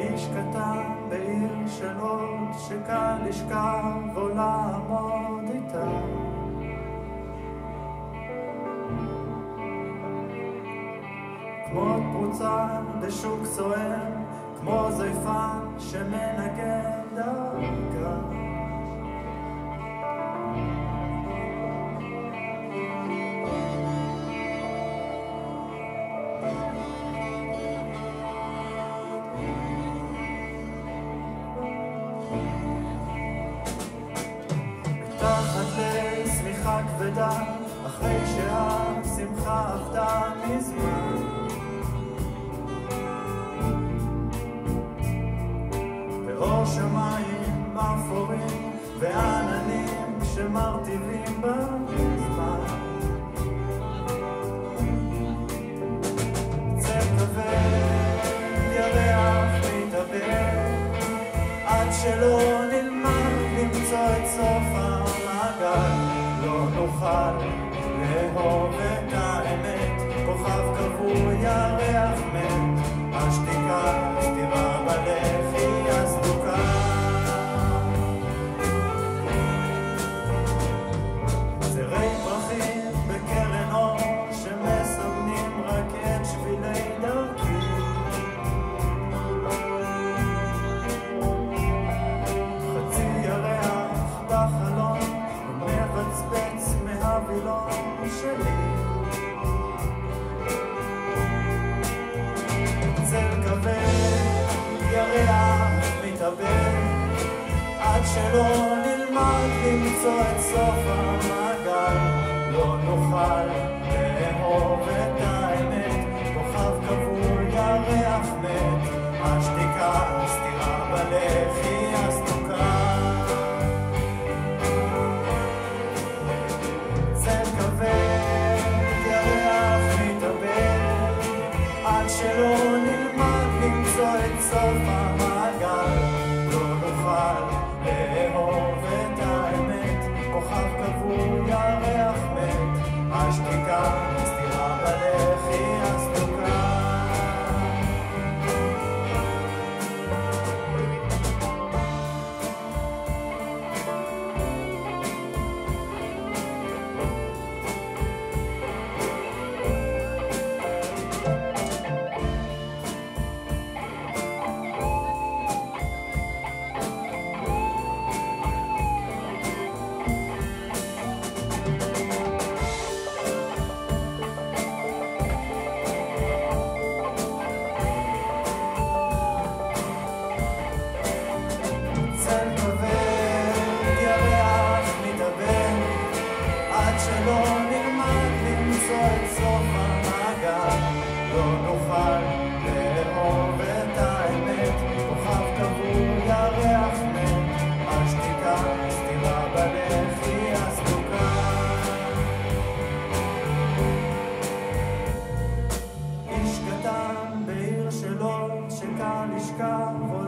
איש קטן בעיר של עוד שקל לשכב או לעמוד איתה. כמו פרוצה בשוק סוער, כמו זייפן שמנגן שמיכה כבדה, אחרי שהשמחה עבדה מזמן. באור שמיים אפורים ועננים שמרטיבים עד שלא נוכל לאהוב מהווילון שלי צל כבד, ירח מתאבד עד שלא נלמד למצוא את סוף המעגל לא נוכל לאהוב את האמת כוכב כבול ירח מת השתיקה סתירה בלחי את שלא נלמד למצוא את סוף המעגל, לא נוכל לאהוב את האמת, כוכב כבול ירח מת, השתיקה סתירה בלחי הסדוקה. איש קטן בעיר שלו שקל לשכב